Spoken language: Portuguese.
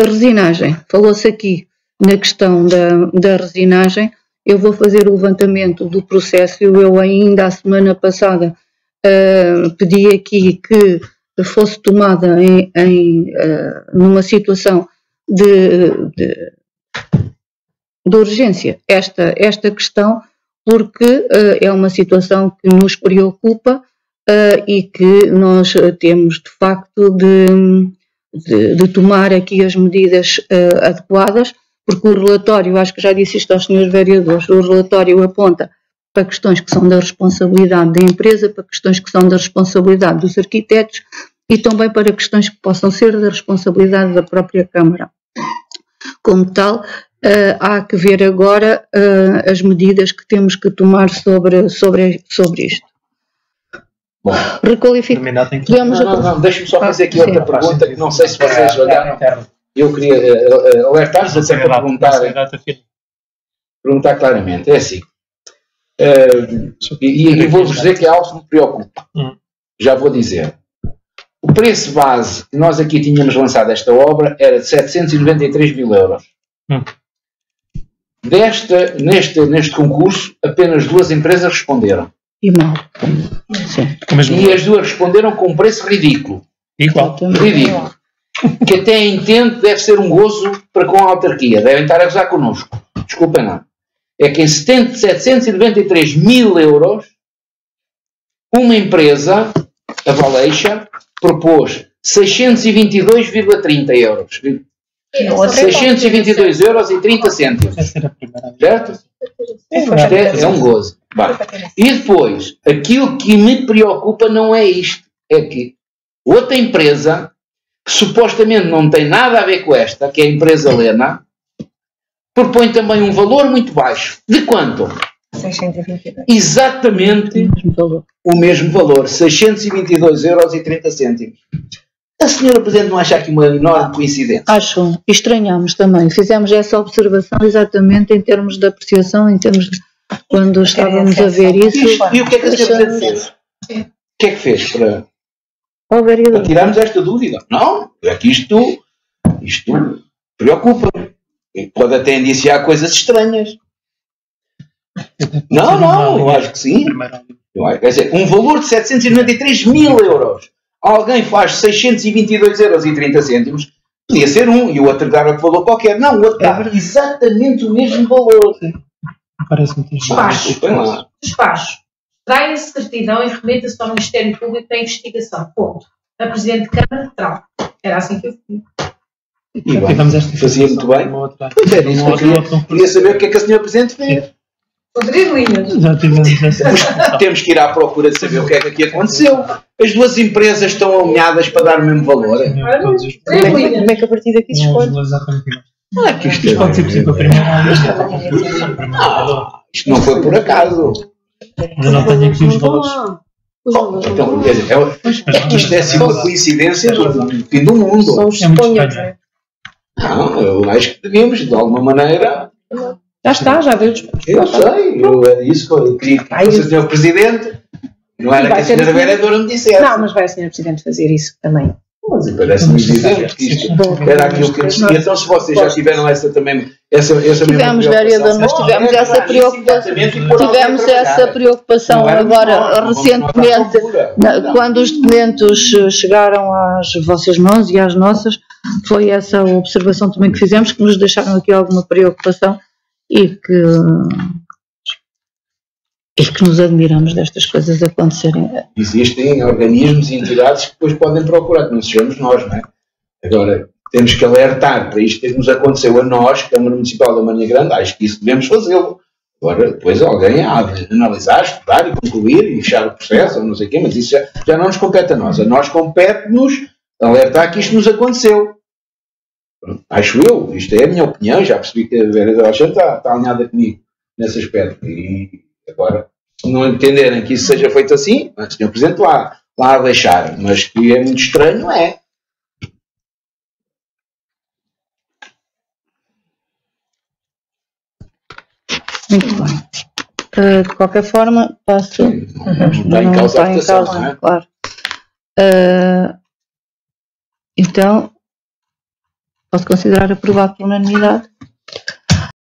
A resinagem, falou-se aqui na questão da, da resinagem, eu vou fazer o levantamento do processo. Eu ainda a semana passada uh, pedi aqui que fosse tomada em, em uh, numa situação de, de, de, urgência esta, esta questão, porque uh, é uma situação que nos preocupa e que nós temos de facto de, de, de tomar aqui as medidas adequadas porque o relatório, acho que já disse isto aos senhores vereadores, o relatório aponta para questões que são da responsabilidade da empresa, para questões que são da responsabilidade dos arquitetos e também para questões que possam ser da responsabilidade da própria Câmara. Como tal, Uh, há que ver agora uh, as medidas que temos que tomar sobre, sobre, sobre isto. Bom, requalificar. Não, não, não, deixa-me só fazer aqui ah, outra pergunta que não sei se vocês olharam eu queria uh, alertar-vos até para perguntar, perguntar claramente. É assim. Uh, e, e vou-vos dizer que é algo que me preocupa. Hum. Já vou dizer. O preço base que nós aqui tínhamos lançado esta obra era de 793 mil euros. Hum. Desta, neste, neste concurso, apenas duas empresas responderam. E mal. Sim. E as duas responderam com um preço ridículo. Igual. Ridículo que até entendo deve ser um gozo para com a autarquia. Devem estar a gozar connosco. Desculpem lá. É que em 793 mil euros, uma empresa, a Valeixa, propôs 622,30 euros. 622 euros e 30 cêntimos. Certo? Isto é, é um gozo. Vai. E depois, aquilo que me preocupa não é isto. É que outra empresa que supostamente não tem nada a ver com esta, que é a empresa Lena, propõe também um valor muito baixo. De quanto? 622. Exatamente o mesmo valor, 622 euros e 30 cêntimos. A senhora Presidente não acha aqui uma enorme coincidência? Acho. Estranhamos também. Fizemos essa observação exatamente em termos de apreciação, em termos de quando estávamos a ver isso. E o que é que a senhora Presidente fez? O que é que fez para, Oh, para tirarmos esta dúvida. Não, é que isto, isto preocupa. E pode até indiciar coisas estranhas. Não, não, eu acho que sim. Eu acho, quer dizer, um valor de 793 mil euros. Alguém faz 622 euros e 30 cêntimos, podia ser um e o outro dar outro valor qualquer. Não, o outro dá exatamente o mesmo valor. Parece muito Despacho. Despacho traia certidão e remeta-se ao Ministério Público para a investigação. Ponto. A Presidente de Câmara, trau. Era assim que eu fiz. E bem, fazia muito bem. Pois é, isso queria, queria saber o que é que a Senhora Presidente fez. Rodrigo Linhas. Essa. Temos que ir à procura de saber o que é que aqui aconteceu. As duas empresas estão alinhadas para dar o mesmo valor. Como é que a partir daqui se escolhe? Não é que isto é. Pode ser possível primeiro. Isto não foi por acaso. Ainda não tenho aqui os valores. Oh, então, quer dizer, é, é que isto é assim uma coincidência do fim do mundo. São os. Não, eu acho que devíamos, de alguma maneira. Já está, já veio Eu sei, eu, era isso que eu queria que fosse o senhor Presidente. Não era que a senhora vereadora me dissesse. Não, mas vai a senhora Presidente fazer isso também. Mas parece-me evidente que isto era aquilo que existia. Então, se vocês já tiveram essa também. Essa, essa tivemos, vereador, mas tivemos essa preocupação. Tivemos essa preocupação agora, recentemente, quando os documentos chegaram às vossas mãos e às nossas, foi essa observação também que fizemos, que nos deixaram aqui alguma preocupação e que e que nos admiramos destas coisas acontecerem. Existem organismos e entidades que depois podem procurar, que não sejamos nós, não é? Agora, temos que alertar para isto que nos aconteceu a nós, Câmara Municipal da Manha Grande, acho que isso devemos fazê-lo. Agora, depois alguém há de analisar, estudar e concluir e fechar o processo, ou não sei o quê, mas isso já, já não nos compete a nós. A nós compete-nos alertar que isto nos aconteceu. Acho eu, isto é a minha opinião, já percebi que a vereadora Alexandre está, está alinhada comigo nesse aspecto. E Agora, se não entenderem que isso seja feito assim, o Sr. Presidente lá, lá a deixar. Mas que é muito estranho, é. Muito bem. Uh, de qualquer forma, passo. Sim, não, está em causa não é? Claro. Uh, então, Posso considerar aprovado por unanimidade